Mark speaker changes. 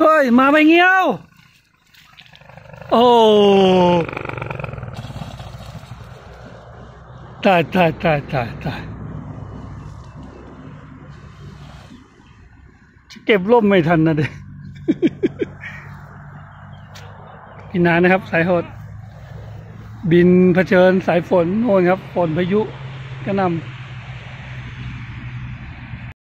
Speaker 1: เฮ้ย มาไปเงี้ยว โอ้ตายตายตายตายตายจะเก็บร่มไม่ทันนะเด็พี่นานะครับ สายโหด บินเผชิญสายฝนโน่นครับ ฝนพายุกระหนำ